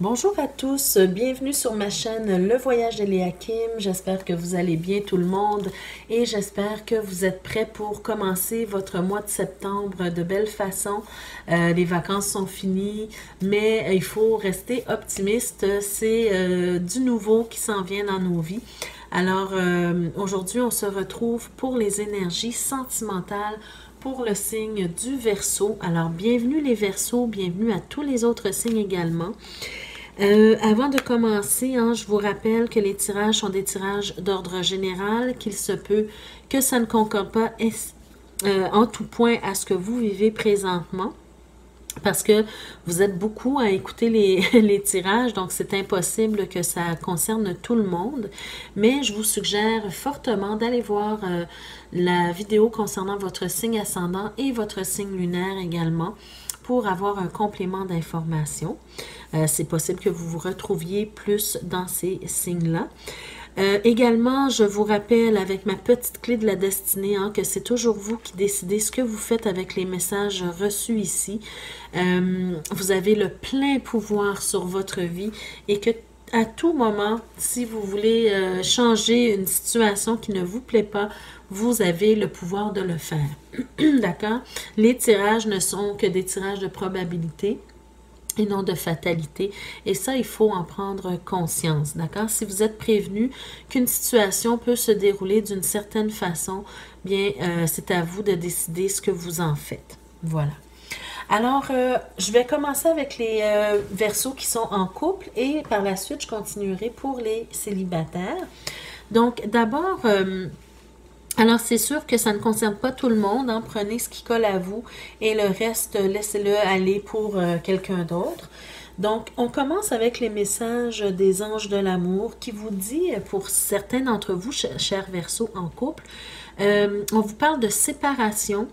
Bonjour à tous, bienvenue sur ma chaîne Le Voyage d'Eliakim. J'espère que vous allez bien tout le monde et j'espère que vous êtes prêts pour commencer votre mois de septembre de belle façon. Euh, les vacances sont finies, mais il faut rester optimiste. C'est euh, du nouveau qui s'en vient dans nos vies. Alors euh, aujourd'hui, on se retrouve pour les énergies sentimentales pour le signe du Verseau. Alors bienvenue les Verseaux, bienvenue à tous les autres signes également. Euh, avant de commencer, hein, je vous rappelle que les tirages sont des tirages d'ordre général, qu'il se peut que ça ne concorde pas euh, en tout point à ce que vous vivez présentement. Parce que vous êtes beaucoup à écouter les, tirages, donc c'est impossible que ça concerne tout le monde. Mais je vous suggère fortement d'aller voir euh, la vidéo concernant votre signe ascendant et votre signe lunaire également pour avoir un complément d'information. Euh, c'est possible que vous vous retrouviez plus dans ces signes-là. Euh, également, je vous rappelle avec ma petite clé de la destinée hein, que c'est toujours vous qui décidez ce que vous faites avec les messages reçus ici. Euh, vous avez le plein pouvoir sur votre vie et que à tout moment, si vous voulez changer une situation qui ne vous plaît pas, vous avez le pouvoir de le faire. D'accord? Les tirages ne sont que des tirages de probabilité et non de fatalité. Et ça, il faut en prendre conscience, d'accord? Si vous êtes prévenu qu'une situation peut se dérouler d'une certaine façon, bien, euh, c'est à vous de décider ce que vous en faites. Voilà. Alors, euh, je vais commencer avec les euh, versos qui sont en couple et par la suite, je continuerai pour les célibataires. Donc, d'abord, alors, c'est sûr que ça ne concerne pas tout le monde. Hein. Prenez ce qui colle à vous et le reste, laissez-le aller pour euh, quelqu'un d'autre. Donc, on commence avec les messages des anges de l'amour qui vous dit, pour certains d'entre vous, chers Verseaux en couple, euh, on vous parle de séparation.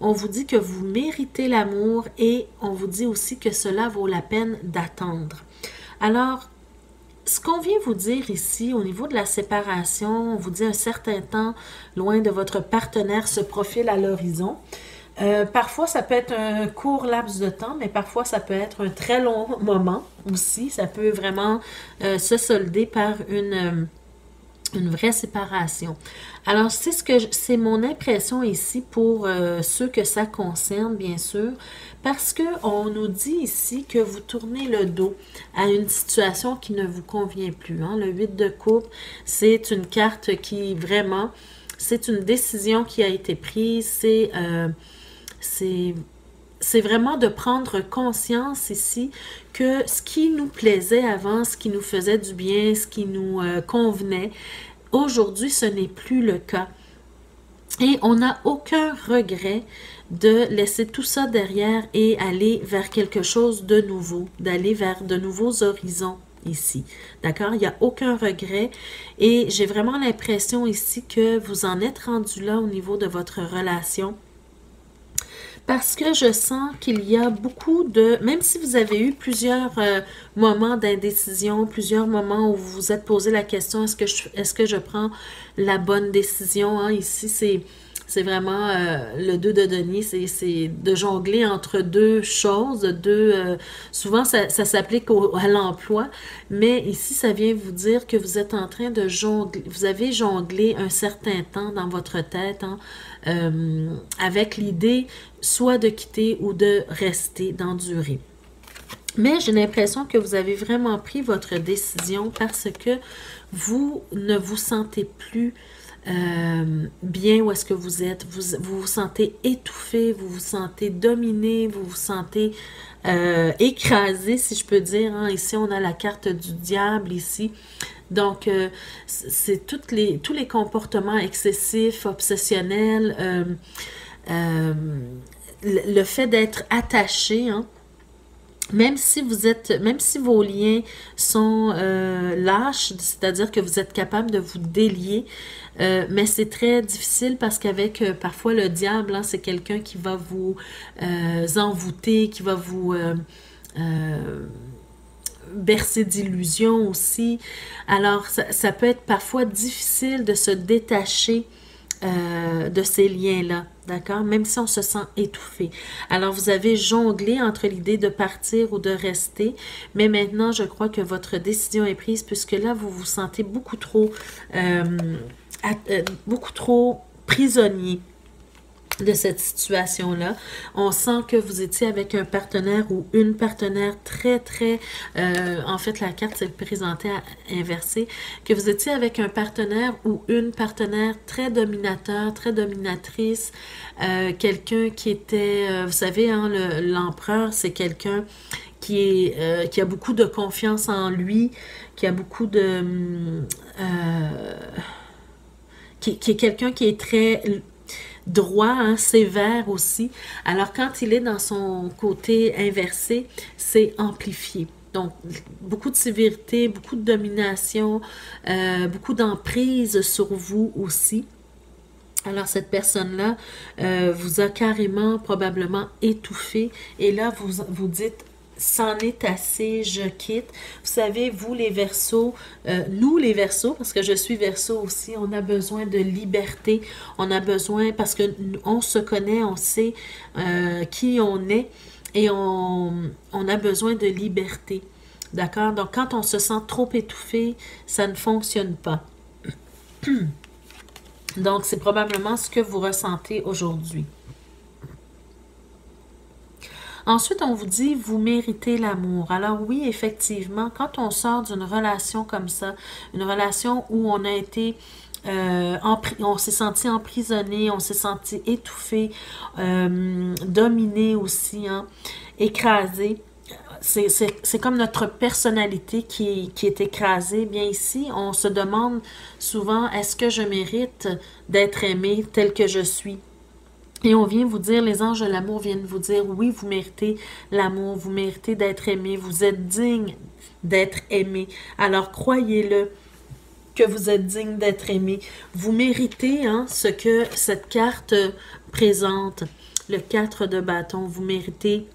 On vous dit que vous méritez l'amour et on vous dit aussi que cela vaut la peine d'attendre. Alors, ce qu'on vient vous dire ici au niveau de la séparation, on vous dit un certain temps loin de votre partenaire se profile à l'horizon. Euh, parfois, ça peut être un court laps de temps, mais parfois, ça peut être un très long moment aussi. Ça peut vraiment euh, se solder par une, euh, une vraie séparation. Alors, c'est ce que c'est mon impression ici pour ceux que ça concerne, bien sûr. Parce qu'on nous dit ici que vous tournez le dos à une situation qui ne vous convient plus. Hein. Le 8 de coupe, c'est une carte qui vraiment, c'est une décision qui a été prise, euh, c'est vraiment de prendre conscience ici que ce qui nous plaisait avant, ce qui nous faisait du bien, ce qui nous euh, convenait, aujourd'hui, ce n'est plus le cas. Et on n'a aucun regret de laisser tout ça derrière et aller vers quelque chose de nouveau, d'aller vers de nouveaux horizons ici. D'accord? Il n'y a aucun regret et j'ai vraiment l'impression ici que vous en êtes rendu là au niveau de votre relation parce que je sens qu'il y a beaucoup de, même si vous avez eu plusieurs euh, moments d'indécision, plusieurs moments où vous vous êtes posé la question, est-ce que je, prends la bonne décision? Hein? Ici, c'est c'est vraiment euh, le 2 de denier, c'est de jongler entre deux choses, deux. Euh, souvent, ça, s'applique à l'emploi, mais ici, ça vient vous dire que vous êtes en train de jongler, vous avez jonglé un certain temps dans votre tête hein, euh, avec l'idée soit de quitter ou de rester, d'endurer. Mais j'ai l'impression que vous avez vraiment pris votre décision parce que vous ne vous sentez plus euh, bien où est-ce que vous êtes. Vous, vous, sentez étouffé, vous vous sentez dominé, vous vous sentez euh, écrasé, si je peux dire. Hein. Ici, on a la carte du diable ici. Donc, euh, c'est toutes les, tous les comportements excessifs, obsessionnels, le, fait d'être attaché, hein, même si vous êtes, même si vos liens sont euh, lâches, c'est-à-dire que vous êtes capable de vous délier, euh, mais c'est très difficile parce qu'avec euh, parfois le diable, hein, c'est quelqu'un qui va vous envoûter, qui va vous bercer d'illusions aussi. Alors, ça, ça, peut être parfois difficile de se détacher de ces liens-là. D'accord? Même si on se sent étouffé. Alors, vous avez jonglé entre l'idée de partir ou de rester, mais maintenant, je crois que votre décision est prise puisque là, vous vous sentez beaucoup trop, euh, euh, trop prisonnier de cette situation-là. On sent que vous étiez avec un partenaire ou une partenaire très, très... Euh, en fait, la carte s'est présentée à inversée. Que vous étiez avec un partenaire ou une partenaire très dominateur, très dominatrice. Euh, quelqu'un qui était... Euh, vous savez, hein, l'empereur, c'est quelqu'un qui, est, qui a beaucoup de confiance en lui, qui a beaucoup de... qui, qui est quelqu'un qui est très droit, hein, sévère aussi. Alors quand il est dans son côté inversé, c'est amplifié. Donc, beaucoup de sévérité, beaucoup de domination, euh, beaucoup d'emprise sur vous aussi. Alors, cette personne-là euh, vous a carrément, probablement étouffé. Et là, vous vous dites, c'en est assez, je quitte. Vous savez, vous les versos, euh, nous les versos, parce que je suis verso aussi, on a besoin de liberté, on a besoin, parce que on se connaît, on sait euh, qui on est et on, on a besoin de liberté. D'accord? Donc, quand on se sent trop étouffé, ça ne fonctionne pas. Donc, c'est probablement ce que vous ressentez aujourd'hui. Ensuite, on vous dit, vous méritez l'amour. Alors oui, effectivement, quand on sort d'une relation comme ça, une relation où on a été euh, on s'est senti emprisonné, on s'est senti étouffé, euh, dominé aussi, hein, écrasé. C'est comme notre personnalité qui, qui est écrasée. Bien ici, on se demande souvent, est-ce que je mérite d'être aimé tel que je suis? Et on vient vous dire, les anges de l'amour viennent vous dire, oui, vous méritez l'amour, vous méritez d'être aimé, vous êtes digne d'être aimé. Alors croyez-le que vous êtes digne d'être aimé. Vous méritez hein, ce que cette carte présente, le 4 de bâton. Vous méritez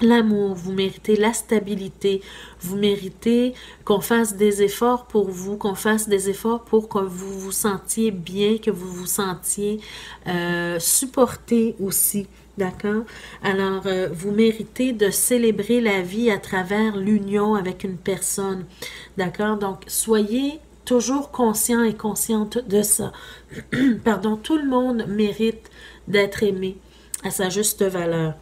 l'amour, vous méritez la stabilité, vous méritez qu'on fasse des efforts pour vous, qu'on fasse des efforts pour que vous vous sentiez bien, que vous vous sentiez euh, supporté aussi. D'accord? Alors, euh, vous méritez de célébrer la vie à travers l'union avec une personne. D'accord? Donc, soyez toujours conscient et consciente de ça. Pardon, tout le monde mérite d'être aimé à sa juste valeur.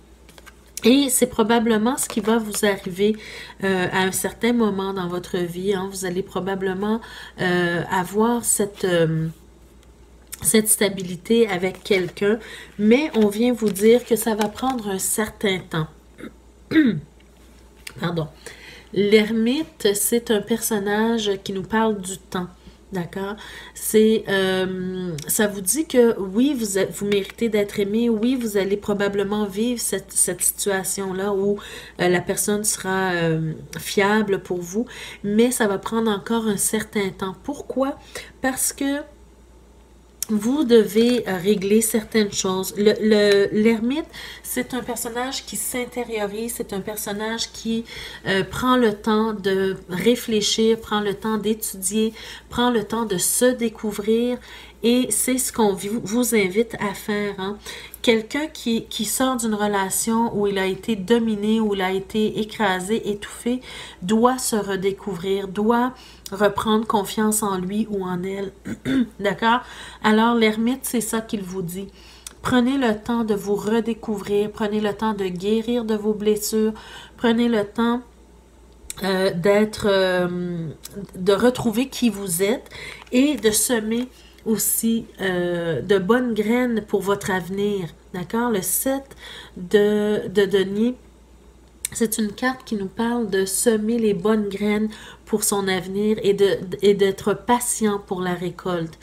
Et c'est probablement ce qui va vous arriver euh, à un certain moment dans votre vie. Hein. Vous allez probablement euh, avoir cette, euh, cette stabilité avec quelqu'un, mais on vient vous dire que ça va prendre un certain temps. Pardon. L'ermite, c'est un personnage qui nous parle du temps. D'accord? C'est, euh, ça vous dit que oui, vous, vous méritez d'être aimé, oui, vous allez probablement vivre cette, situation-là où euh, la personne sera euh, fiable pour vous, mais ça va prendre encore un certain temps. Pourquoi? Parce que vous devez euh, régler certaines choses. L'ermite, le, c'est un personnage qui s'intériorise, c'est un personnage qui euh, prend le temps de réfléchir, prend le temps d'étudier, prend le temps de se découvrir et c'est ce qu'on vous invite à faire. Hein. Quelqu'un qui, qui sort d'une relation où il a été dominé, où il a été écrasé, étouffé, doit se redécouvrir, doit reprendre confiance en lui ou en elle. D'accord? Alors, l'ermite, c'est ça qu'il vous dit. Prenez le temps de vous redécouvrir, prenez le temps de guérir de vos blessures, prenez le temps euh, d'être, euh, de retrouver qui vous êtes et de semer aussi euh, de bonnes graines pour votre avenir. D'accord? Le 7 de, de denier, c'est une carte qui nous parle de semer les bonnes graines pour son avenir et d'être patient pour la récolte.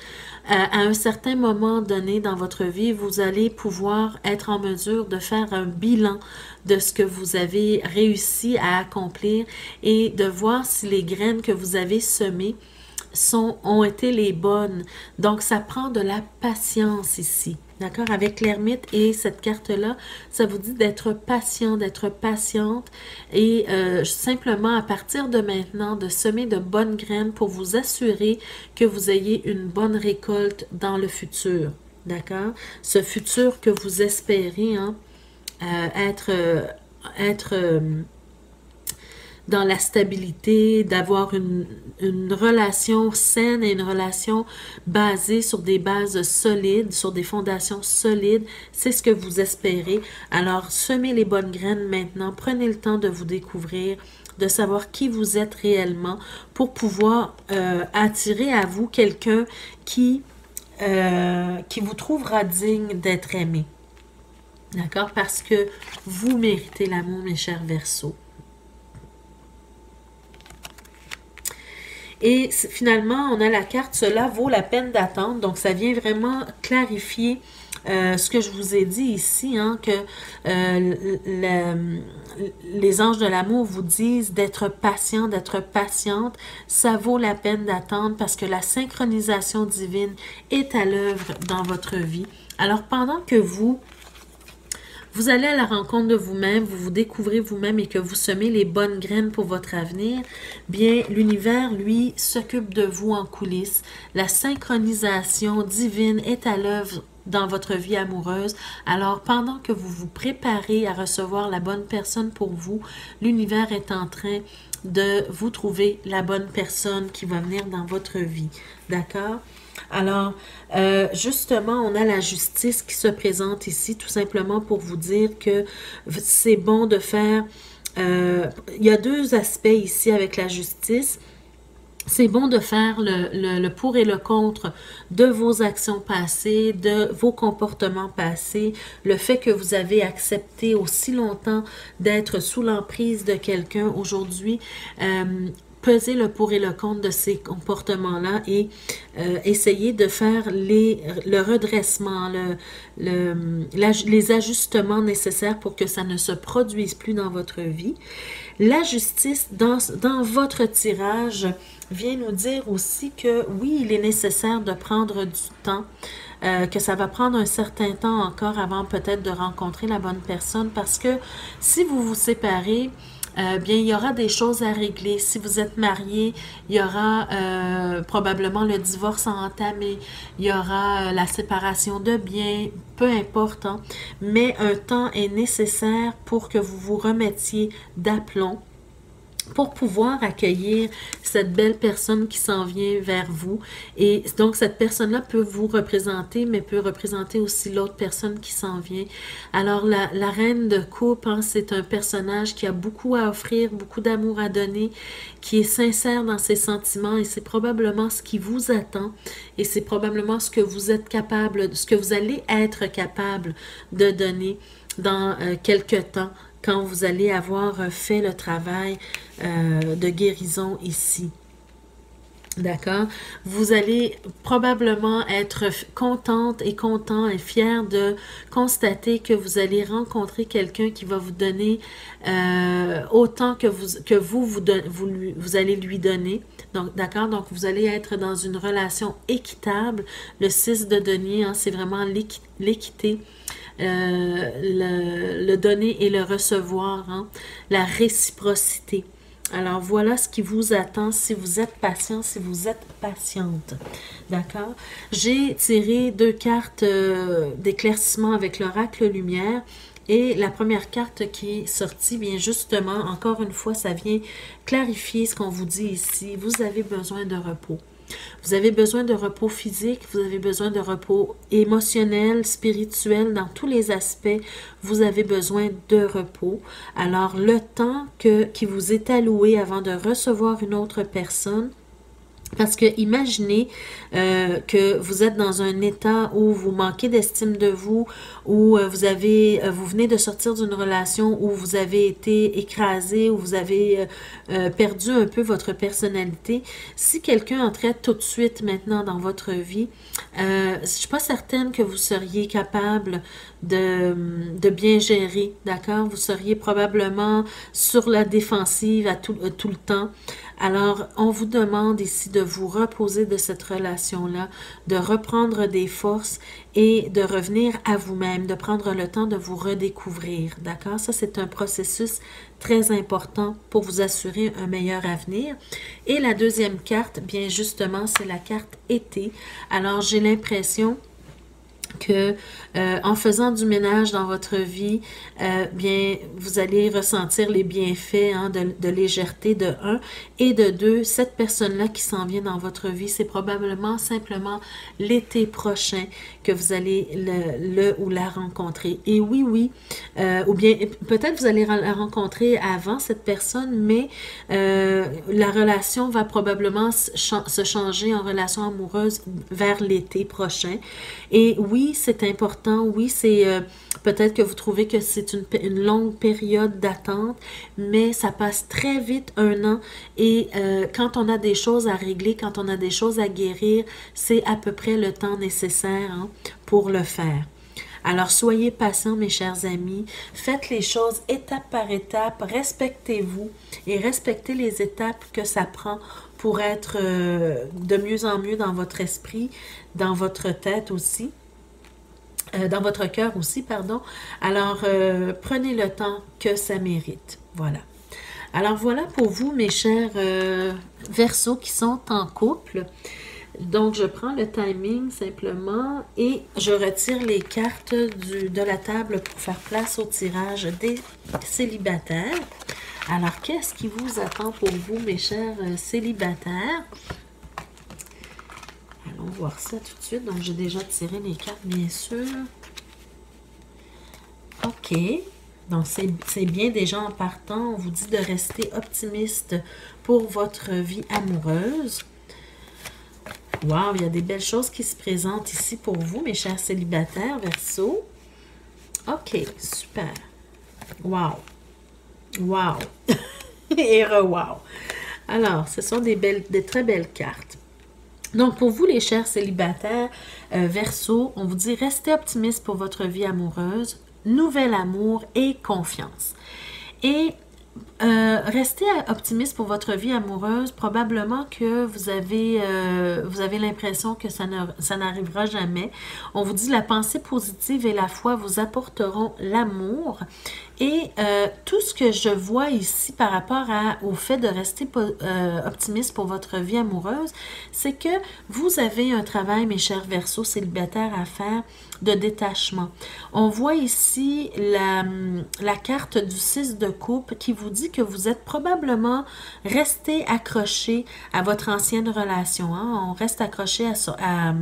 Euh, à un certain moment donné dans votre vie, vous allez pouvoir être en mesure de faire un bilan de ce que vous avez réussi à accomplir et de voir si les graines que vous avez semées sont, ont été les bonnes. Donc, ça prend de la patience ici. D'accord? Avec l'ermite et cette carte-là, ça vous dit d'être patient, d'être patiente et euh, simplement à partir de maintenant, de semer de bonnes graines pour vous assurer que vous ayez une bonne récolte dans le futur. d'accord? Ce futur que vous espérez, hein, euh, être, euh, être dans la stabilité, d'avoir une, relation saine et une relation basée sur des bases solides, sur des fondations solides. C'est ce que vous espérez. Alors, semez les bonnes graines maintenant. Prenez le temps de vous découvrir de savoir qui vous êtes réellement pour pouvoir attirer à vous quelqu'un qui, qui vous trouvera digne d'être aimé. D'accord? Parce que vous méritez l'amour, mes chers Verseaux. Et finalement, on a la carte, cela vaut la peine d'attendre. Donc, ça vient vraiment clarifier euh, ce que je vous ai dit ici, hein, que euh, les anges de l'amour vous disent d'être patient, d'être patiente. Ça vaut la peine d'attendre parce que la synchronisation divine est à l'œuvre dans votre vie. Alors, pendant que vous vous allez à la rencontre de vous-même, vous vous découvrez vous-même et que vous semez les bonnes graines pour votre avenir, bien l'univers, lui, s'occupe de vous en coulisses. La synchronisation divine est à l'œuvre dans votre vie amoureuse. Alors, pendant que vous vous préparez à recevoir la bonne personne pour vous, l'univers est en train de vous trouver la bonne personne qui va venir dans votre vie. D'accord? Alors, euh, justement, on a la justice qui se présente ici, tout simplement pour vous dire que c'est bon de faire... Euh, il y a deux aspects ici avec la justice. C'est bon de faire le, le, pour et le contre de vos actions passées, de vos comportements passés, le fait que vous avez accepté aussi longtemps d'être sous l'emprise de quelqu'un aujourd'hui. Euh, peser le pour et le contre de ces comportements-là et euh, essayer de faire le redressement, le, le, les ajustements nécessaires pour que ça ne se produise plus dans votre vie. La justice, dans, dans votre tirage, vient nous dire aussi que oui, il est nécessaire de prendre du temps, euh, que ça va prendre un certain temps encore avant peut-être de rencontrer la bonne personne parce que si vous vous séparez, euh, bien, il y aura des choses à régler. Si vous êtes marié, il y aura euh, probablement le divorce à entamer, il y aura euh, la séparation de biens, peu importe. Hein. Mais un temps est nécessaire pour que vous vous remettiez d'aplomb pour pouvoir accueillir cette belle personne qui s'en vient vers vous. Et donc, cette personne-là peut vous représenter, mais peut représenter aussi l'autre personne qui s'en vient. Alors, la, reine de coupe, hein, c'est un personnage qui a beaucoup à offrir, beaucoup d'amour à donner, qui est sincère dans ses sentiments et c'est probablement ce qui vous attend et c'est probablement ce que vous êtes capable, ce que vous allez être capable de donner dans euh, quelques temps quand vous allez avoir fait le travail euh, de guérison ici. D'accord? Vous allez probablement être contente et content et fier de constater que vous allez rencontrer quelqu'un qui va vous donner euh, autant que vous, que vous, vous, vous, vous allez lui donner. Donc, d'accord? Donc, vous allez être dans une relation équitable. Le 6 de denier, hein, c'est vraiment l'équité euh, le, donner et le recevoir, hein, la réciprocité. Alors voilà ce qui vous attend si vous êtes patient, si vous êtes patiente. D'accord? J'ai tiré deux cartes euh, d'éclaircissement avec l'oracle lumière. Et la première carte qui est sortie, bien justement, encore une fois, ça vient clarifier ce qu'on vous dit ici. Vous avez besoin de repos. Vous avez besoin de repos physique, vous avez besoin de repos émotionnel, spirituel, dans tous les aspects, vous avez besoin de repos. Alors, le temps que, qui vous est alloué avant de recevoir une autre personne, parce que imaginez euh, que vous êtes dans un état où vous manquez d'estime de vous, où euh, vous avez, euh, vous venez de sortir d'une relation où vous avez été écrasé, où vous avez perdu un peu votre personnalité. Si quelqu'un entrait tout de suite maintenant dans votre vie, je ne suis pas certaine que vous seriez capable de, de bien gérer, d'accord? Vous seriez probablement sur la défensive à tout, tout le temps. Alors, on vous demande ici de vous reposer de cette relation-là, de reprendre des forces et de revenir à vous-même, de prendre le temps de vous redécouvrir. D'accord? Ça, c'est un processus très important pour vous assurer un meilleur avenir. Et la deuxième carte, bien justement, c'est la carte été. Alors, j'ai l'impression euh, en faisant du ménage dans votre vie, euh, bien, vous allez ressentir les bienfaits hein, de, légèreté de un et de deux. Cette personne-là qui s'en vient dans votre vie, c'est probablement simplement l'été prochain que vous allez le, ou la rencontrer. Et oui, oui, euh, ou bien peut-être vous allez la rencontrer avant cette personne, mais la relation va probablement se changer en relation amoureuse vers l'été prochain. Et oui, c'est important. Oui, c'est euh, peut-être que vous trouvez que c'est une, longue période d'attente, mais ça passe très vite un an. Et euh, quand on a des choses à régler, quand on a des choses à guérir, c'est à peu près le temps nécessaire hein, pour le faire. Alors soyez patients, mes chers amis. Faites les choses étape par étape. Respectez-vous et respectez les étapes que ça prend pour être euh, de mieux en mieux dans votre esprit, dans votre tête aussi. Euh, dans votre cœur aussi, pardon. Alors, euh, prenez le temps que ça mérite. Voilà. Alors, voilà pour vous, mes chers versos qui sont en couple. Donc, je prends le timing simplement et je retire les cartes de la table pour faire place au tirage des célibataires. Alors, qu'est-ce qui vous attend pour vous, mes chers euh, célibataires? Allons voir ça tout de suite. Donc, j'ai déjà tiré les cartes, bien sûr. OK. Donc, c'est bien déjà en partant. On vous dit de rester optimiste pour votre vie amoureuse. Wow, il y a des belles choses qui se présentent ici pour vous, mes chers célibataires, Verseau. OK, super. Wow. Wow! Et re-wow! Alors, ce sont des, belles, des très belles cartes. Donc, pour vous, les chers célibataires, euh, Verseau, on vous dit restez optimiste pour votre vie amoureuse, nouvel amour et confiance. Et euh, restez optimiste pour votre vie amoureuse. Probablement que vous avez, euh, l'impression que ça n'arrivera jamais. On vous dit la pensée positive et la foi vous apporteront l'amour. Et euh, tout ce que je vois ici par rapport au fait de rester optimiste pour votre vie amoureuse, c'est que vous avez un travail, mes chers versos célibataires, à faire de détachement. On voit ici la, la carte du 6 de coupe qui vous dit que vous êtes probablement resté accroché à votre ancienne relation. Hein. On reste accroché à, à,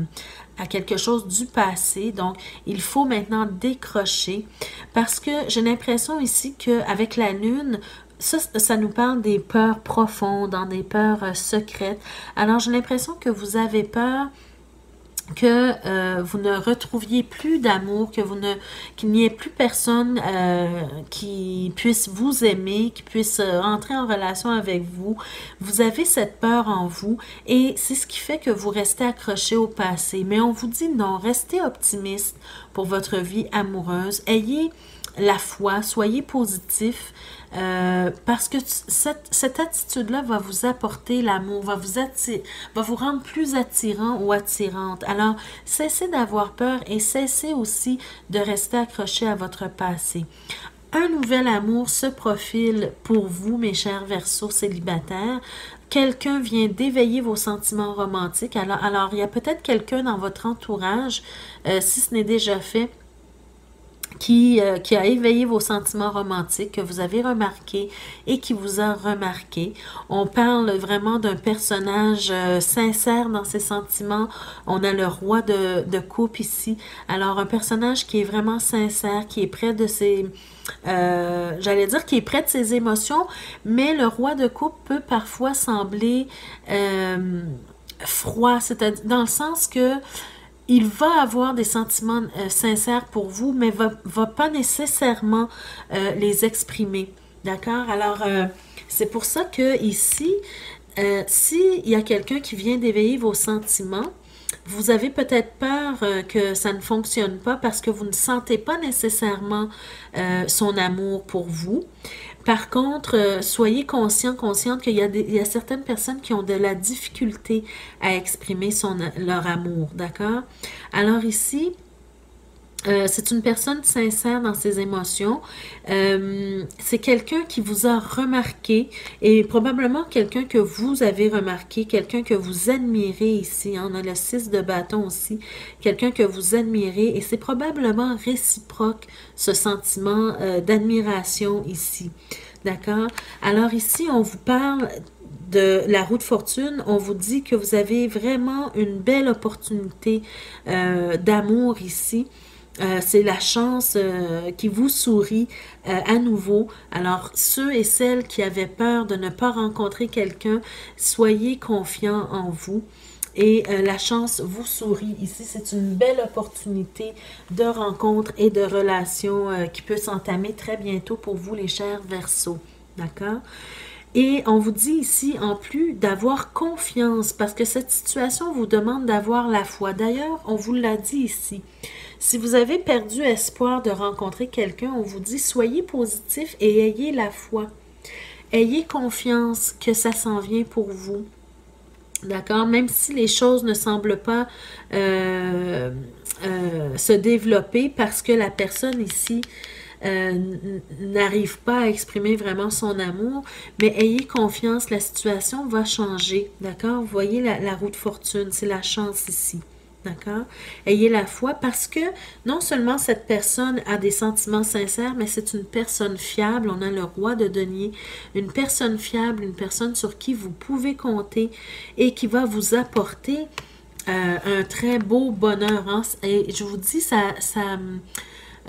quelque chose du passé. Donc, il faut maintenant décrocher parce que j'ai l'impression ici qu'avec la lune, ça, ça, nous parle des peurs profondes, hein, des peurs euh, secrètes. Alors, j'ai l'impression que vous avez peur que euh, vous ne retrouviez plus d'amour, que vous ne qu'il n'y ait plus personne euh, qui puisse vous aimer, qui puisse euh, entrer en relation avec vous. Vous avez cette peur en vous et c'est ce qui fait que vous restez accroché au passé. Mais on vous dit non, restez optimiste pour votre vie amoureuse. Ayez la foi, soyez positif. Euh, parce que cette, attitude-là va vous apporter l'amour, va vous va vous rendre plus attirant ou attirante. Alors, cessez d'avoir peur et cessez aussi de rester accroché à votre passé. Un nouvel amour se profile pour vous, mes chers versos célibataires. Quelqu'un vient d'éveiller vos sentiments romantiques. Alors, alors il y a peut-être quelqu'un dans votre entourage, euh, si ce n'est déjà fait, euh, qui, a éveillé vos sentiments romantiques, que vous avez remarqué et qui vous a remarqué. On parle vraiment d'un personnage euh, sincère dans ses sentiments. On a le roi de, coupe ici. Alors, un personnage qui est vraiment sincère, qui est près de ses... Euh, j'allais dire qui est près de ses émotions, mais le roi de coupe peut parfois sembler froid, c'est-à-dire dans le sens que il va avoir des sentiments euh, sincères pour vous, mais va, va pas nécessairement euh, les exprimer. D'accord? Alors, euh, c'est pour ça que ici, s'il y a quelqu'un qui vient d'éveiller vos sentiments, vous avez peut-être peur que ça ne fonctionne pas parce que vous ne sentez pas nécessairement son amour pour vous. Par contre, euh, soyez conscient, consciente qu'il y, a certaines personnes qui ont de la difficulté à exprimer leur amour, d'accord? Alors ici, Euh, c'est une personne sincère dans ses émotions. Euh, c'est quelqu'un qui vous a remarqué et probablement quelqu'un que vous avez remarqué, quelqu'un que vous admirez ici. On a le 6 de bâton aussi. Quelqu'un que vous admirez et c'est probablement réciproque ce sentiment euh, d'admiration ici. D'accord? Alors ici, on vous parle de la roue de fortune, on vous dit que vous avez vraiment une belle opportunité d'amour ici. Euh, c'est la chance euh, qui vous sourit euh, à nouveau. Alors, ceux et celles qui avaient peur de ne pas rencontrer quelqu'un, soyez confiants en vous. Et la chance vous sourit. Ici, c'est une belle opportunité de rencontre et de relation qui peut s'entamer très bientôt pour vous, les chers Verseaux. D'accord? Et on vous dit ici, en plus, d'avoir confiance, parce que cette situation vous demande d'avoir la foi. D'ailleurs, on vous l'a dit ici. Si vous avez perdu espoir de rencontrer quelqu'un, on vous dit soyez positif et ayez la foi. Ayez confiance que ça s'en vient pour vous. D'accord? Même si les choses ne semblent pas euh, euh, se développer parce que la personne ici euh, n'arrive pas à exprimer vraiment son amour, mais ayez confiance, la situation va changer. D'accord? Vous voyez la, la roue fortune, c'est la chance ici. D'accord? Ayez la foi parce que non seulement cette personne a des sentiments sincères, mais c'est une personne fiable. On a le roi de denier. Une personne fiable, une personne sur qui vous pouvez compter et qui va vous apporter euh, un très beau bonheur. Hein? Et je vous dis, ça, ça,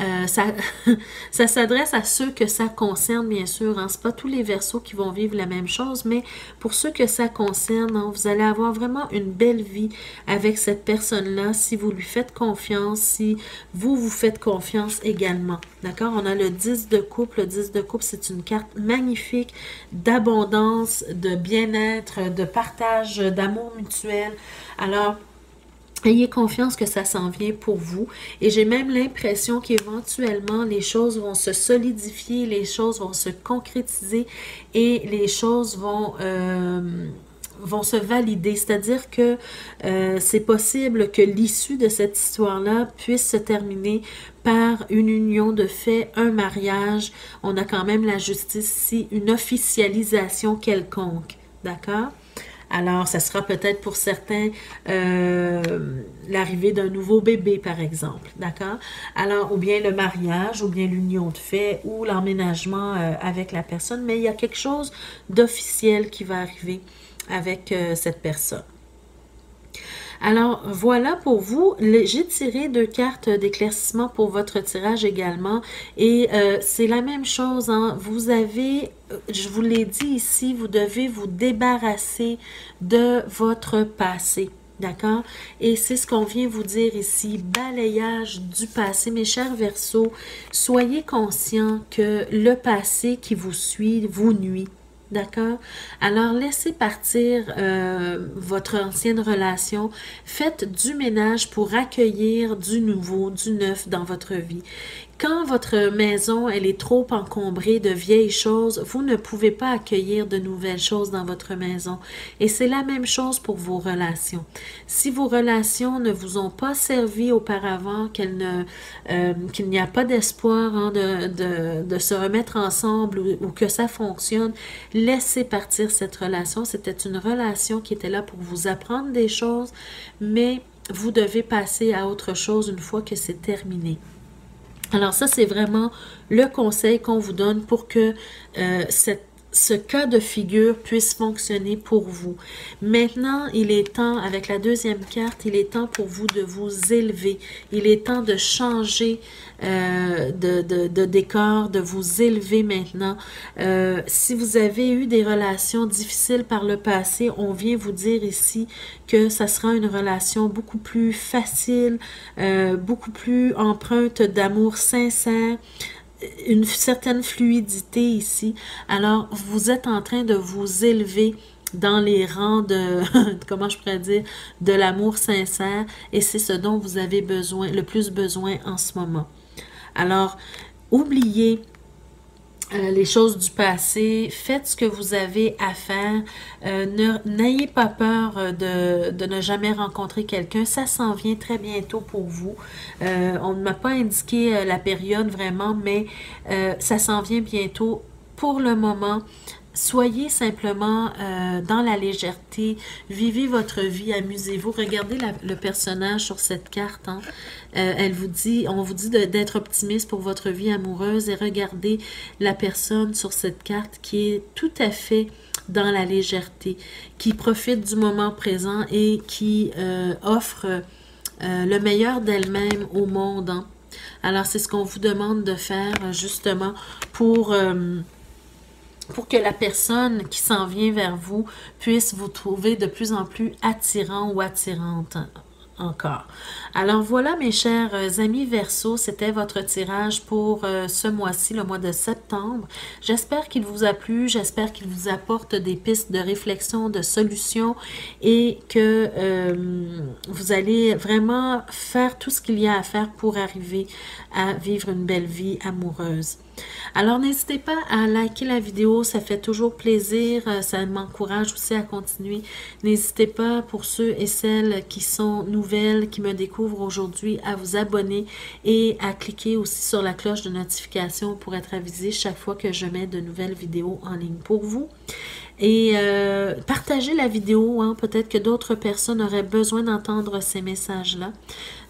euh, ça, ça s'adresse à ceux que ça concerne, bien sûr. Hein. Ce pas tous les versos qui vont vivre la même chose, mais pour ceux que ça concerne, hein, vous allez avoir vraiment une belle vie avec cette personne-là si vous lui faites confiance, si vous vous faites confiance également. D'accord? On a le 10 de couple. Le 10 de couple, c'est une carte magnifique d'abondance, de bien-être, de partage, d'amour mutuel. Alors, Ayez confiance que ça s'en vient pour vous. Et j'ai même l'impression qu'éventuellement, les choses vont se solidifier, les choses vont se concrétiser et les choses vont... Euh, se valider, c'est-à-dire que euh, c'est possible que l'issue de cette histoire-là puisse se terminer par une union de fait, un mariage. On a quand même la justice ici, une officialisation quelconque. D'accord? Alors, ça sera peut-être pour certains euh, l'arrivée d'un nouveau bébé, par exemple. D'accord? Alors, ou bien le mariage, ou bien l'union de fait, ou l'emménagement euh, avec la personne, mais il y a quelque chose d'officiel qui va arriver avec euh, cette personne. Alors, voilà pour vous. J'ai tiré deux cartes d'éclaircissement pour votre tirage également. Et euh, c'est la même chose. Hein. Vous avez, euh, je vous l'ai dit ici, vous devez vous débarrasser de votre passé. D'accord? Et c'est ce qu'on vient vous dire ici, balayage du passé. Mes chers Verseaux, soyez conscients que le passé qui vous suit vous nuit. D'accord? Alors, laissez partir euh, votre ancienne relation. Faites du ménage pour accueillir du nouveau, du neuf dans votre vie. Quand votre maison elle est trop encombrée de vieilles choses, vous ne pouvez pas accueillir de nouvelles choses dans votre maison. Et c'est la même chose pour vos relations. Si vos relations ne vous ont pas servi auparavant, euh, qu'il n'y a pas d'espoir hein, de, se remettre ensemble ou que ça fonctionne, laissez partir cette relation. C'était une relation qui était là pour vous apprendre des choses, mais vous devez passer à autre chose une fois que c'est terminé. Alors ça, c'est vraiment le conseil qu'on vous donne pour que euh, cette ce cas de figure puisse fonctionner pour vous. Maintenant, il est temps, avec la deuxième carte, il est temps pour vous de vous élever. Il est temps de changer euh, de, décor, de vous élever maintenant. Euh, si vous avez eu des relations difficiles par le passé, on vient vous dire ici que ça sera une relation beaucoup plus facile, euh, beaucoup plus empreinte d'amour sincère, une certaine fluidité ici. Alors, vous êtes en train de vous élever dans les rangs de, comment je pourrais dire, de l'amour sincère et c'est ce dont vous avez besoin, le plus besoin en ce moment. Alors, oubliez euh, les choses du passé, faites ce que vous avez à faire. Euh, n'ayez pas peur de, de, ne jamais rencontrer quelqu'un. Ça s'en vient très bientôt pour vous. Euh, on ne m'a pas indiqué la période vraiment, mais ça s'en vient bientôt. Pour le moment, Soyez simplement euh, dans la légèreté, vivez votre vie, amusez-vous. Regardez le personnage sur cette carte. Hein. Euh, elle vous dit, on vous dit d'être optimiste pour votre vie amoureuse et regardez la personne sur cette carte qui est tout à fait dans la légèreté, qui profite du moment présent et qui euh, offre le meilleur d'elle-même au monde. Hein. Alors c'est ce qu'on vous demande de faire justement pour pour que la personne qui s'en vient vers vous puisse vous trouver de plus en plus attirant ou attirante encore. Alors voilà mes chers euh, amis Verseau, c'était votre tirage pour euh, ce mois-ci, le mois de septembre. J'espère qu'il vous a plu, j'espère qu'il vous apporte des pistes de réflexion, de solutions et que euh, vous allez vraiment faire tout ce qu'il y a à faire pour arriver à vivre une belle vie amoureuse. Alors n'hésitez pas à liker la vidéo, ça fait toujours plaisir, ça m'encourage aussi à continuer. N'hésitez pas pour ceux et celles qui sont nouvelles, qui me découvrent aujourd'hui à vous abonner et à cliquer aussi sur la cloche de notification pour être avisé chaque fois que je mets de nouvelles vidéos en ligne pour vous. Et euh, partagez la vidéo, hein. peut-être que d'autres personnes auraient besoin d'entendre ces messages-là.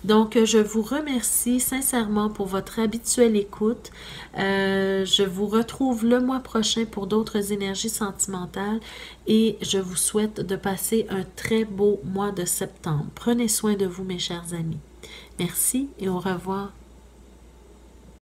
Donc, je vous remercie sincèrement pour votre habituelle écoute. Euh, je vous retrouve le mois prochain pour d'autres énergies sentimentales et je vous souhaite de passer un très beau mois de septembre. Prenez soin de vous, mes chers amis. Merci et au revoir.